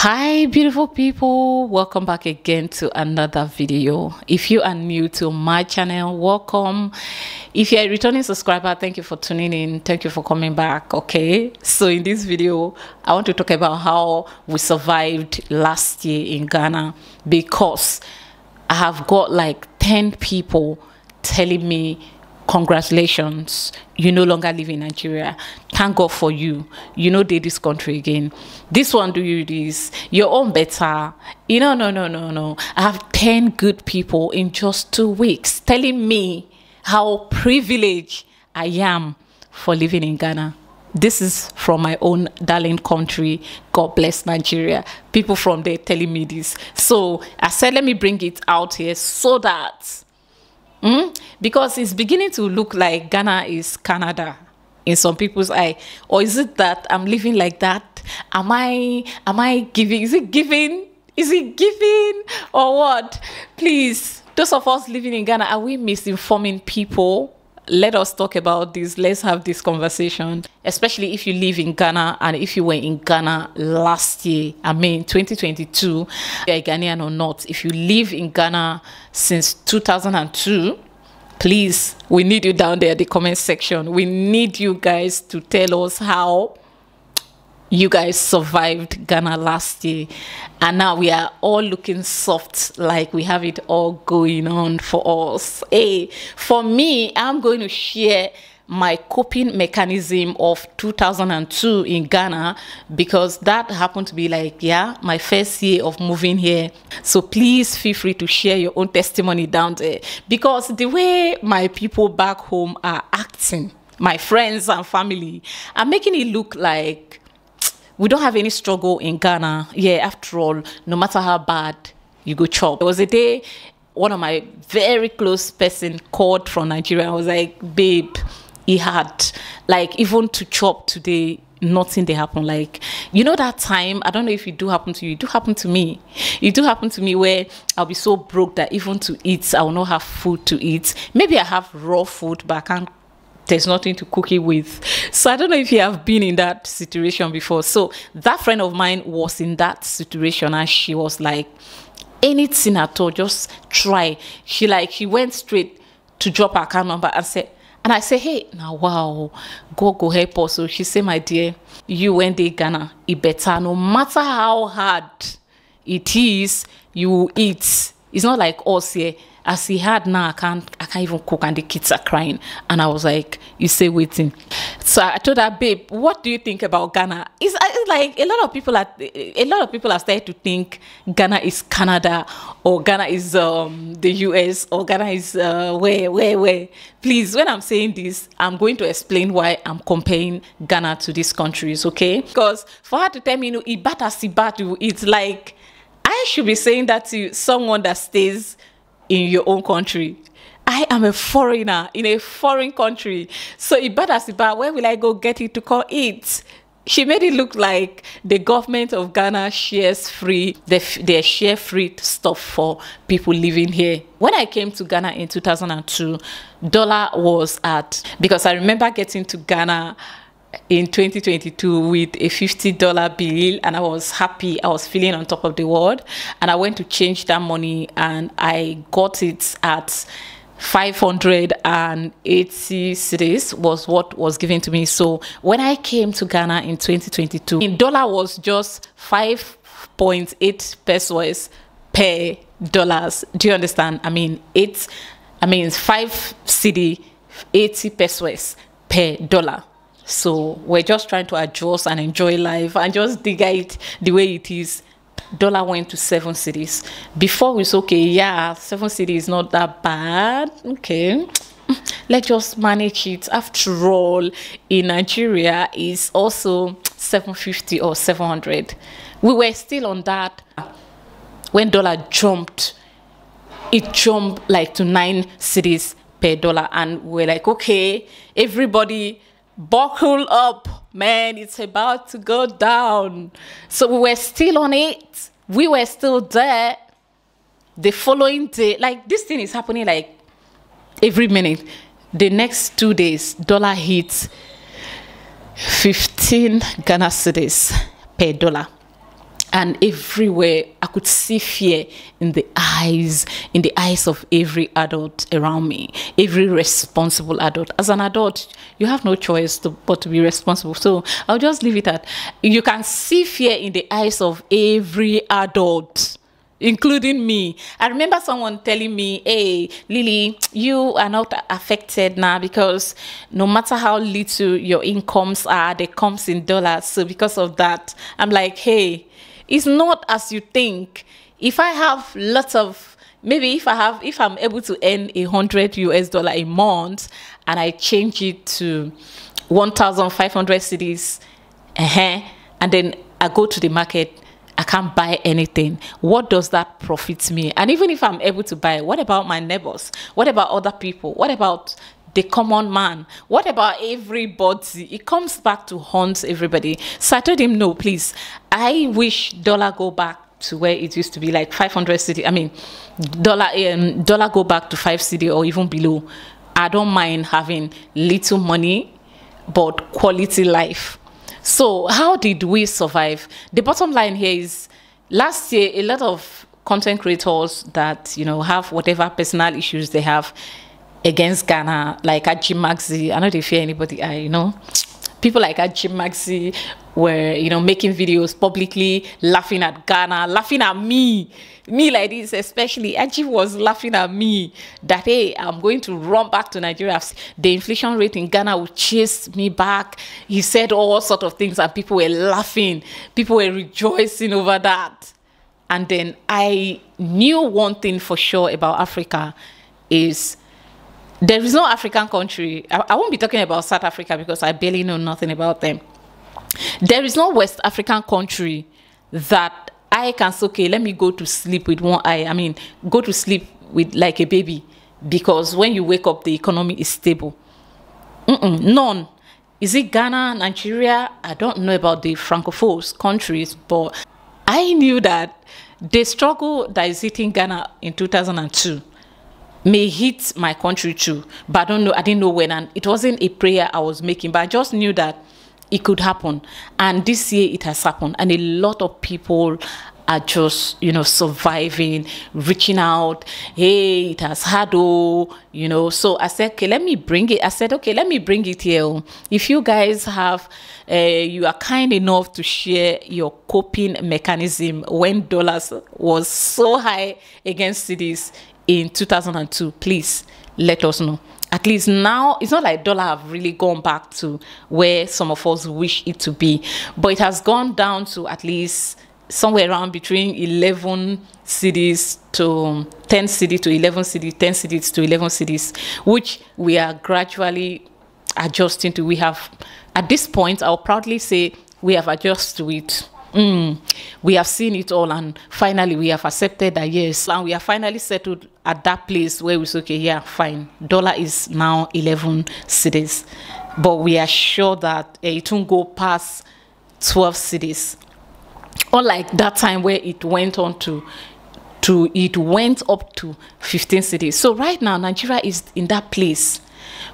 hi beautiful people. Welcome back again to another video. If you are new to my channel welcome. If you're a returning subscriber thank you for tuning in. Thank you for coming back okay? So in this video i want to talk about how we survived last year in ghana because i have got like 10 people telling me congratulations you no longer live in nigeria. Thank god for you. You know did this country again. This one do you this. Your own better. You know no no no no. I have 10 good people in just two weeks telling me how privileged i am for living in ghana. This is from my own darling country. God bless nigeria. People from there telling me this. So i said let me bring it out here so that Mm? Because it's beginning to look like Ghana is Canada in some people's eye. Or is it that I'm living like that? Am I am I giving? Is it giving? Is it giving? Or what? Please, those of us living in Ghana, are we misinforming people? Let us talk about this. Let's have this conversation, especially if you live in Ghana and if you were in Ghana last year, I mean 2022, you're a Ghanaian or not. If you live in Ghana since 2002, please, we need you down there the comment section. We need you guys to tell us how you guys survived Ghana last year, and now we are all looking soft, like we have it all going on for us. Hey, for me, I'm going to share my coping mechanism of 2002 in Ghana because that happened to be like, yeah, my first year of moving here. So please feel free to share your own testimony down there because the way my people back home are acting, my friends and family, are making it look like we don't have any struggle in Ghana. Yeah, after all, no matter how bad you go chop. There was a day one of my very close person called from Nigeria. I was like, babe, he had like even to chop today nothing they happen like you know that time i don't know if it do happen to you it do happen to me it do happen to me where i'll be so broke that even to eat i will not have food to eat maybe i have raw food but i can't there's nothing to cook it with. So I don't know if you have been in that situation before. So that friend of mine was in that situation and she was like, anything at all, just try. She like she went straight to drop her account number and said, and I say, hey, now wow, go go help us. So she said, my dear, you went there Ghana, it better no matter how hard it is, you eat. It's not like us here as he had now, I can't, I can't even cook, and the kids are crying. And I was like, "You say waiting." So I told her, "Babe, what do you think about Ghana?" It's, it's like a lot of people are, a lot of people are starting to think Ghana is Canada, or Ghana is um, the US, or Ghana is uh, where, where, where. Please, when I'm saying this, I'm going to explain why I'm comparing Ghana to these countries, okay? Because for her to tell me, you know, ibata sibatu, it's like I should be saying that to someone that stays in your own country. I am a foreigner in a foreign country. So Ibada about where will I go get it to call it? She made it look like the government of Ghana shares free, they share free stuff for people living here. When I came to Ghana in 2002, dollar was at, because I remember getting to Ghana in 2022 with a $50 bill and I was happy. I was feeling on top of the world. And I went to change that money and I got it at 580 cedis was what was given to me. So when I came to Ghana in 2022, in dollar was just 5.8 pesos per dollars. Do you understand? I mean, it's, I mean, five cedi, 80 pesos per dollar. So we're just trying to adjust and enjoy life and just dig it the way it is. Dollar went to seven cedis. Before we said, okay, yeah, seven cedis not that bad. Okay. Let's just manage it. After all, in Nigeria is also 750 or 700. We were still on that when dollar jumped. It jumped like to nine cedis per dollar, and we're like, okay, everybody buckle up, man, it's about to go down. So we were still on it. We were still there. The following day, like this thing is happening like every minute. The next two days, dollar hits 15 Ghana cedis per dollar. And everywhere i could see fear in the eyes in the eyes of every adult around me every responsible adult as an adult you have no choice to, but to be responsible so i'll just leave it at you can see fear in the eyes of every adult including me. I remember someone telling me, Hey, Lily, you are not affected now because no matter how little your incomes are, they comes in dollars. So because of that, I'm like, hey, it's not as you think. If I have lots of maybe if I have if I'm able to earn a hundred US dollar a month and I change it to one thousand five hundred cedis, uh-huh, and then I go to the market, I can't buy anything. What does that profit me? And even if I'm able to buy, what about my neighbors? What about other people? What about the common man? What about everybody? It comes back to haunt everybody. So I told him, no, please. I wish dollar go back to where it used to be, like 500 cedi. I mean, dollar um, dollar go back to five cedi or even below. I don't mind having little money, but quality life. So how did we survive? The bottom line here is, last year a lot of content creators that you know have whatever personal issues they have against Ghana, like Aji Maxi. I know they fear anybody, I you know. People like Aji Maxi were, you know, making videos publicly, laughing at Ghana, laughing at me. Me like this, especially. Aji was laughing at me that, hey, I'm going to run back to Nigeria. The inflation rate in Ghana will chase me back. He said all sort of things and people were laughing. People were rejoicing over that. And then I knew one thing for sure about Africa is there is no African country. I, I, won't be talking about South Africa because I barely know nothing about them. There is no West African country that I can say, okay, let me go to sleep with one eye. I mean, go to sleep with like a baby because when you wake up, the economy is stable. Mm -mm, none. Is it Ghana, Nigeria? I don't know about the Francophone countries, but I knew that the struggle that is hitting Ghana in 2002 may hit my country too. But I don't know, I didn't know when, and it wasn't a prayer I was making, but I just knew that it could happen. And this year it has happened, and a lot of people are just you know surviving reaching out hey it has had oh you know so i said okay let me bring it i said okay let me bring it here if you guys have uh, you are kind enough to share your coping mechanism when dollars was so high against cedis in 2002 please let us know. At least now it's not like dollar have really gone back to where some of us wish it to be but it has gone down to at least somewhere around between 11 cedis to 10 cedis to 11 cedis 10 cedis to 11 cedis which we are gradually adjusting to. We have at this point i'll proudly say we have adjusted to it Mm, we have seen it all, and finally we have accepted that yes, and we are finally settled at that place where we say, okay, yeah, fine. Dollar is now 11 cedis, but we are sure that uh, it won't go past 12 cedis. Unlike that time where it went on to to it went up to 15 cedis. So right now, Nigeria is in that place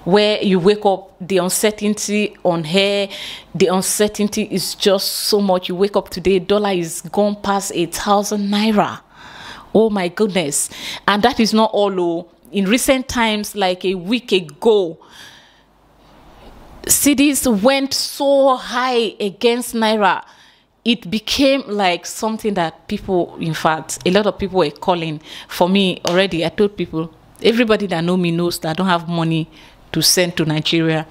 where you wake up, the uncertainty on here, the uncertainty is just so much. You wake up today, dollar is gone past a thousand naira. Oh my goodness. And that is not all. Oh. In recent times, like a week ago, cedis went so high against naira it became like something that people in fact a lot of people were calling for me already i told people everybody that know me knows that i don't have money to send to Nigeria.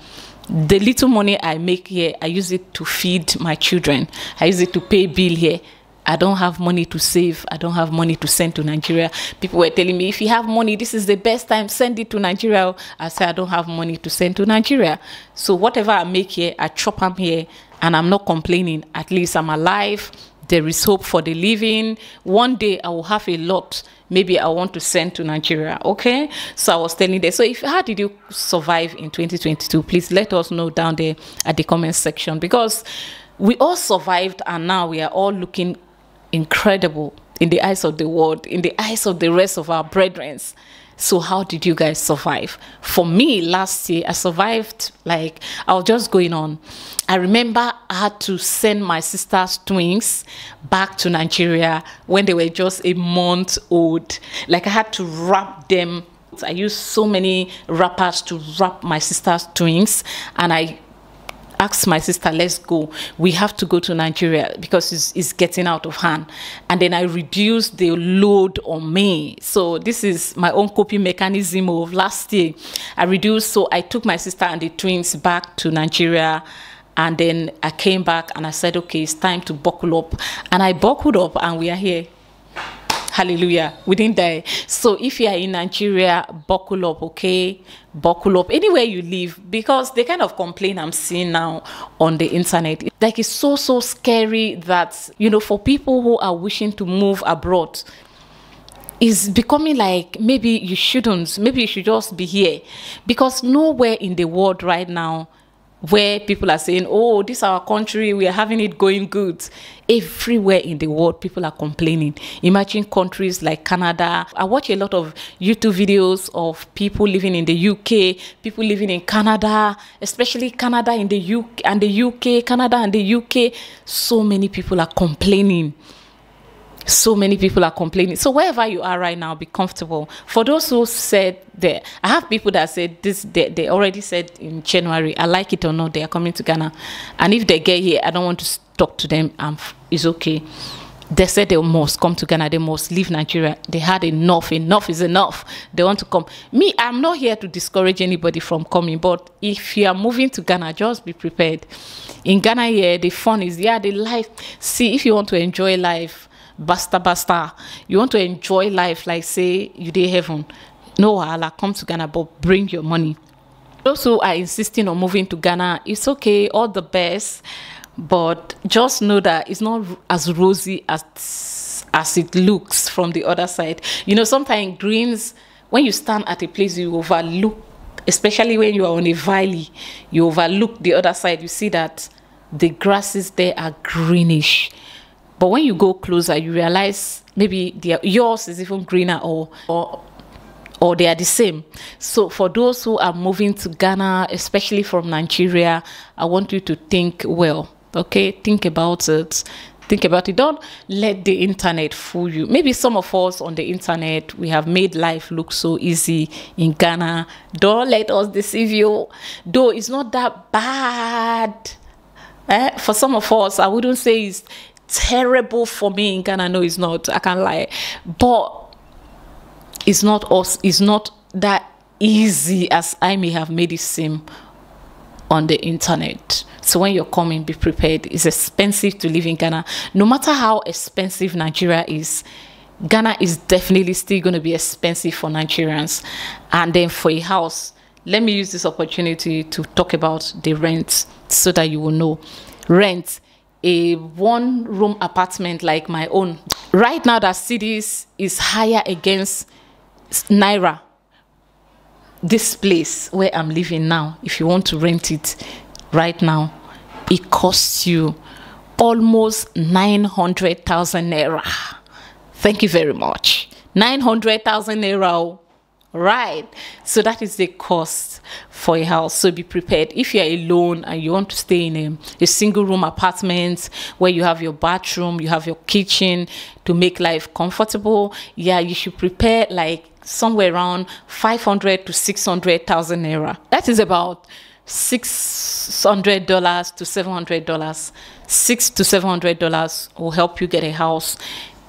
The little money I make here, I use it to feed my children. I use it to pay bill here. I don't have money to save. I don't have money to send to Nigeria. People were telling me, if you have money, this is the best time, send it to Nigeria. I said, I don't have money to send to Nigeria. So whatever I make here, I chop them here, and I'm not complaining. At least I'm alive. There is hope for the living. One day I will have a lot maybe I want to send to Nigeria. Okay. So I was telling them. So if how did you survive in 2022? Please let us know down there at the comment section because we all survived and now we are all looking incredible in the eyes of the world, in the eyes of the rest of our brethren. So how did you guys survive? For me, last year I survived like I was just going on. I remember I had to send my sister's twins back to Nigeria when they were just a month old. Like I had to wrap them. I used so many wrappers to wrap my sister's twins, and I asked my sister, let's go. We have to go to Nigeria because it's, it's getting out of hand. And then I reduced the load on me. So this is my own coping mechanism of last year. I reduced, so I took my sister and the twins back to Nigeria. And then I came back and I said, okay, it's time to buckle up. And I buckled up and we are here. Hallelujah. We didn't die. So if you are in Nigeria, buckle up, okay? Buckle up anywhere you live because the kind of complaint I'm seeing now on the internet, like it's so, so scary that, you know, for people who are wishing to move abroad, is becoming like maybe you shouldn't, maybe you should just be here because nowhere in the world right now where people are saying, oh, this is our country, we are having it going good. Everywhere in the world, people are complaining. Imagine countries like Canada. I watch a lot of YouTube videos of people living in the UK, people living in Canada, especially Canada in the UK and the UK, Canada and the UK. So many people are complaining so many people are complaining. So wherever you are right now, be comfortable. For those who said that, I have people that said this. They, they already said in January, I like it or not, they are coming to Ghana, and if they get here, I don't want to talk to them. Um, it's okay. They said they must come to Ghana. They must leave Nigeria. They had enough. Enough is enough. They want to come. Me, I'm not here to discourage anybody from coming. But if you are moving to Ghana, just be prepared. In Ghana, yeah, the fun is yeah, the life. See, if you want to enjoy life basta basta. You want to enjoy life like say you did heaven. No wahala, come to Ghana, but bring your money. Those who are insisting on moving to Ghana, it's okay, all the best. But just know that it's not as rosy as as it looks from the other side. You know, sometimes greens, when you stand at a place, you overlook, especially when you are on a valley, you overlook the other side. You see that the grasses there are greenish but when you go closer, you realize maybe yours is even greener or or or they are the same. So for those who are moving to Ghana, especially from Nigeria, I want you to think well. Okay, think about it. Think about it. Don't let the internet fool you. Maybe some of us on the internet we have made life look so easy in Ghana. Don't let us deceive you. Though it's not that bad. Eh? For some of us, I wouldn't say it's terrible for me in Ghana. No, it's not. I can't lie. But it's not us. It's not that easy as I may have made it seem on the internet. So when you're coming, be prepared. It's expensive to live in Ghana. No matter how expensive Nigeria is, Ghana is definitely still going to be expensive for Nigerians. And then for a house, let me use this opportunity to talk about the rent so that you will know. Rent a one room apartment like my own. Right now, that cedis is higher against Naira. This place where I'm living now, if you want to rent it right now, it costs you almost 900,000 Naira. Thank you very much. 900,000 Naira right. So that is the cost for a house. So be prepared. If you're alone and you want to stay in a, a, single room apartment where you have your bathroom you have your kitchen to make life comfortable yeah you should prepare like somewhere around 500 to 600,000 naira. That is about $600 to $700 6 to $700 will help you get a house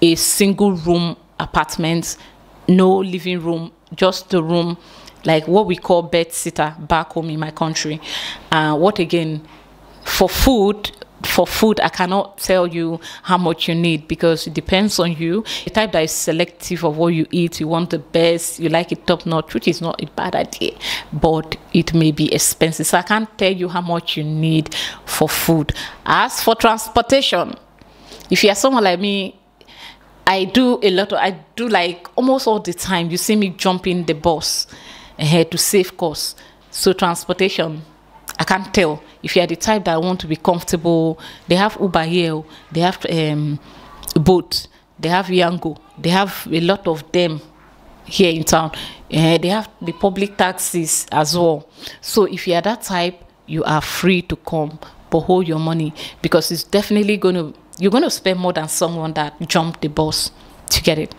a single room apartment no living room just the room, like what we call bed sitter back home in my country. Uh, what again? For food, for food, I cannot tell you how much you need because it depends on you. The type that is selective of what you eat, you want the best, you like it top notch, which is not a bad idea, but it may be expensive. So I can't tell you how much you need for food. As for transportation, if you are someone like me, I do a lot of, I do like almost all the time. You see me jumping the bus ahead to save costs. So transportation, I can't tell. If you're the type that want to be comfortable, they have Uber here, they have um, Bolt. they have Yango, they have a lot of them here in town. Uh, they have the public taxis as well. So if you are that type, you are free to come, but hold your money because it's definitely going to you're going to spend more than someone that jumped the bus to get it.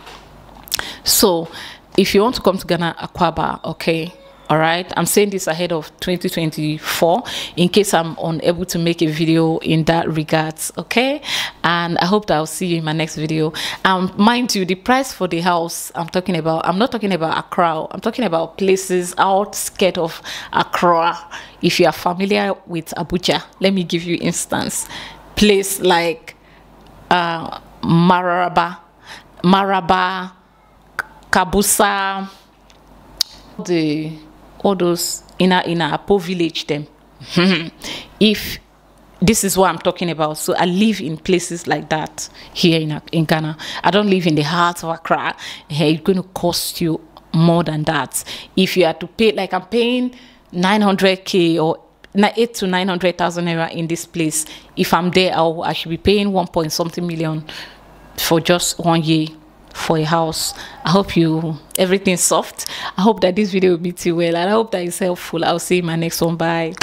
So if you want to come to Ghana Akwaaba, okay, all right i'm saying this ahead of 2024 in case i'm unable to make a video in that regards okay? And i hope that i'll see you in my next video. Um mind you the price for the house i'm talking about i'm not talking about accra i'm talking about places outskirt of accra. If you are familiar with abuja let me give you instance. Place like uh maraba maraba kabusa the all those inner inner Apo village them. if this is what I'm talking about. So I live in places like that here in, in Ghana. I don't live in the heart of Accra. Hey, it's going to cost you more than that. If you are to pay, like I'm paying 900k or eight to 900,000 naira in this place. If I'm there, I'll, I should be paying one point something million for just one year for a house. I hope you everything's soft. I hope that this video will be too well and I hope that it's helpful. I'll see you in my next one. Bye.